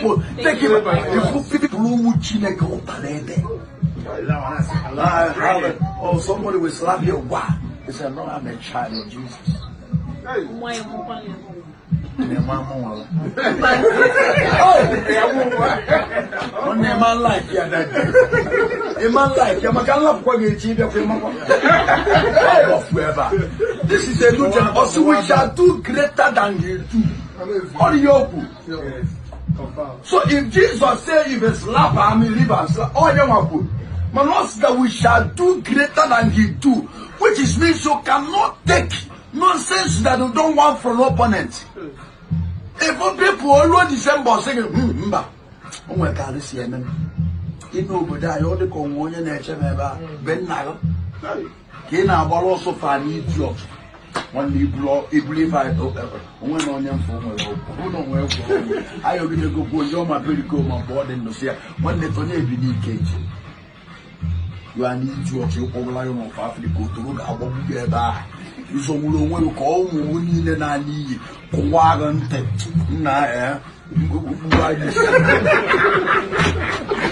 people You him people who Chineke ụtalede oh, oh, somebody will slap you. Why? He said, No, I'm a child of Jesus. oh, a man like that a man like you, I can love when you achieve your forever. This is a new job. Also, we shall do greater than you do. All the yoke. So if Jesus say if a slap, I'm mean, leave all them are good. My Lord that we shall do greater than he do, which is means you cannot take nonsense that you don't want from opponent. Even people always December saying, hmm, mba, hmm, oh my God, this year, man. You know, but I only come one year, never, Ben Nago. He now also so far, idiot wọn ni ibulɔ ibuli fa ɔmo na ɔnyɛ nfa ɔmo yɛ ɔmo na ɔmo yɛ fɔ ɔmo ayɛ obi na ego bo nyɛ ɔmo abeli ko ɔmo abɔ ɔdi ndo fia wọn ni tɔnyɛ ebi ni keeki yóò ani ju ɔtí ɔwọlá yóò nọfà afiri kò tóró ká bọ bú bẹẹ bá ìsọmúlò wọn kọ ọhún wọn ní ilé náà ní iye kó wá ara ń tẹ nna ẹ wá yìí.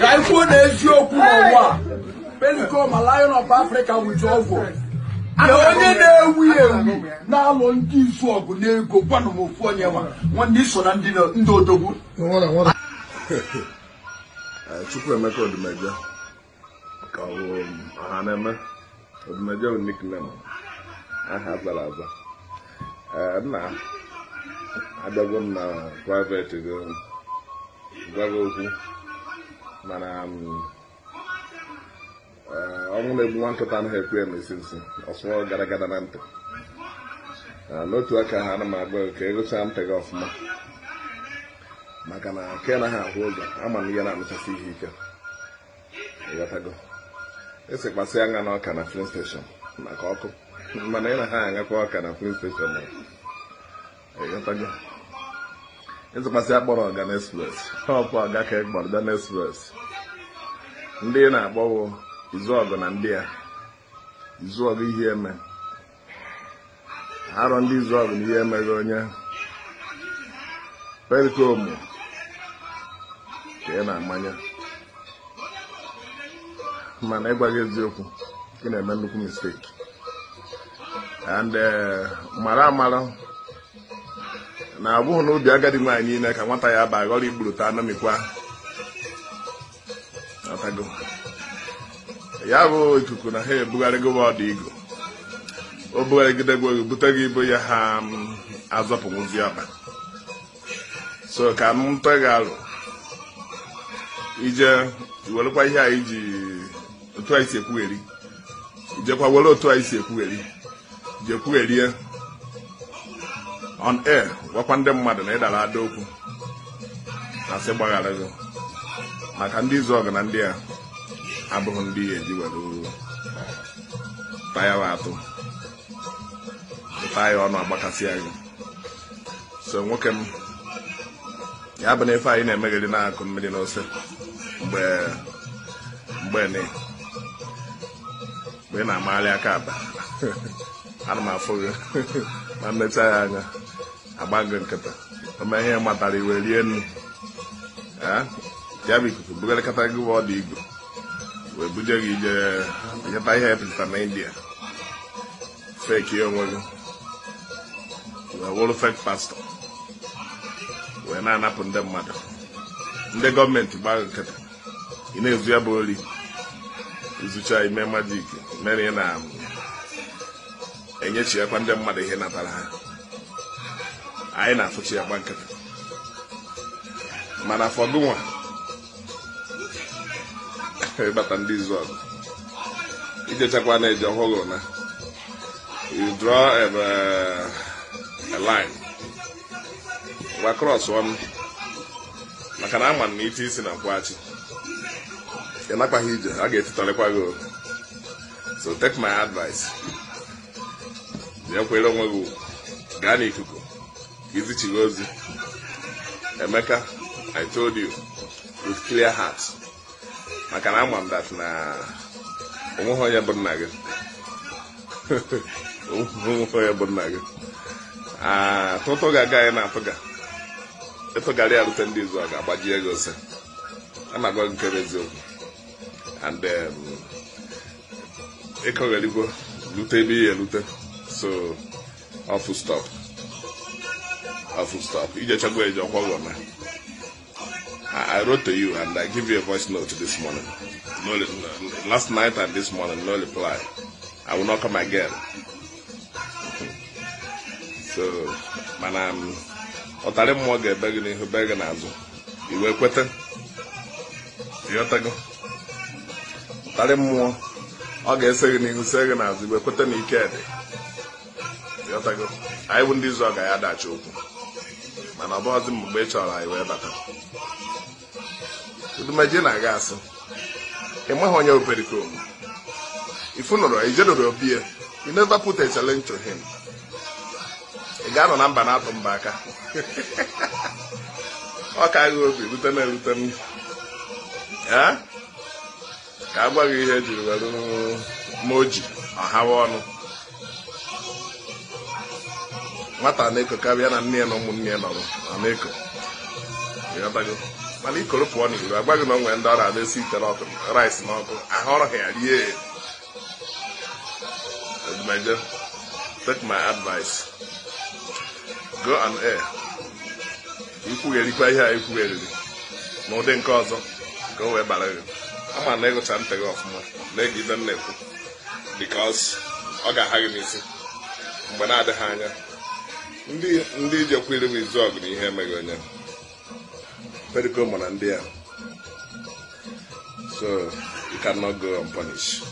káyipó na esi okun ọwọ a bẹẹni kọ́ ọmọ lion of africa with ọgọ. na onye na-ewu ewu na-alụ ndị izu ọgụ n'ego gwanụ m ofu onye nwa nwanne iso na ndị odogwu eh, Chukwuemeka Odumeje ka ọ bụ Ọhaneme um, Odumeje bụ nickname aha azara aza nna eh, abịago m na private um, gwa okwu mana um, Eh, ọnwụ na-egbu nwa anaghị ekwu ya n'isi nsi ọsụọ gara gara na ntị eh, n'otu aka ha ana m agba ka egosa ntị gị ọfụma maka na ke anaghị ahụ oge ama na ihe na-amụchasị ihe ike ịghọtago esi kpasị na ọka na filin steshọn maka ọkụ mana ị na ha aṅakwa ọka na filin steshọn ịghọtago ịzụkwasị e akpọrọ ọga na espres ọkwa ọga ka ekpọrọ ga na espres ndị na-akpọwo izuọgụ na ndị ya izuọgụ ihe eme arọ ndị izuọgụ na ihe emeghị onye pelkomu ka ị na-amanye mana ịgwa gị eziokwu ị na-eme nnukwu misteki and eh, mara amara na abụghị na obi agadi nwaanyị niile ka nwata ya ba aghọrọ igburu ta anamikwa atago ya bụ ikuku na ha ebugharịgo wọdụ igo o bugharịgidegwe bute gị ibo ya ha azọpụnwụzi ọba so ka m alụ ije welekwa ihe a iji otu anyị si ekwugheri ijekwa were otu anyị si ekwugheri je e. on air gwakwa ndị mmadụ na ịdara ada okwu na sị gbaghara gị maka ndị izu ọga na ndị a abang dia ya juga dulu tayo watu tayo ono abakasi aja so mungkin, ya bene ini ine megeli na kun mili no se be be ne be na mali akaba ana ma fo mana meta aja abang kan kata Pemain yang matahari William, ya, jadi ya, bikin Bukan kata gue bawa wee buje gị jee ihe epụta na india fekie onwe gị wee wụrụ fek pastọ wee na-anapụ ndị mmadụ ndị gọọmenti gbaa nkịtị ị na-ezu ya bụ ori izucha ime majik mere ị na yakwa ndị mmadụ ihe natara ha anyị na-afụchi ya gba nkịtị mana fọdụ nwa ịbata ndị zon ijechakwa na-eje ọhụrụ na you draw a, uh, a line gba cross ọnụ maka na ama na iti isi na nkwachi ị nakwaghị ije a ga-etitarịkwa gị so take my advice nyekwere onwe gị gaa n'ikuku ka izichighị ozi Emeka I told you with clear heart maka na ama m dat na onweghị onye bụ nna gị onweghị onye bụ nna gị tụtụ ga-aga anyị na atụga ịtụgharị ya rute ndị izu a ga-agbaji ego ise ana agwa nke bụ eziokwu and um, ịkọgharịgwo lute ebe ihe elute so ọfụ stọp ọfụ stọp ije chagwa eje ọkwọghọ na I, I wrote to you and I give you a voice note this morning. No, last night and this morning, no reply. I will not come again. so mana um, ọtarị mmụọ ga-ebe gị n'ihu be gị n'azụ iwe kweta ịghọtago ụtarị mmụọ ọ ga-ese gị n'ihu see gị iwe kwete na ike dị ịghọtago anyị bụ ndị izu ọ ga ya okwu mana ọ bụghọzi mgbe ị chọrọ anyị bata Dumaje na-aga asụ enweghị onye oberikom ifu nọrọ ijeroro bie you never put a challenge to him ị ga-anọ na mba na-atụ mba aka ọ ka agha obi rute na erute ka a gbaghị ihe ejiri were ma o ji ọhawa ọnụ nwata na eko karịa na nne ya na ụmụnne ya nọrọ na na-eko mana ikoro pụọ n'iro agbaghị na onwe ndị ọrụ adesi ite n'ọkụ rice n'ọkụ ahụrụ ha ya rie Major, take my advice. Go an air. Ikwugherikwa ihe a ikwugheriri ụdị nke ọzọ ka o wee bara gị. Ama na ịgụcha ntị gị ọfụma na-ege ibe m na-ekwu because ọ ga-aha gị n'isi mgbe na-adịghị anya ndị ndị ijekwiri m izu ọgụ na ihe emeghị onye Pericoma na ndị a so you cannot go unpunished.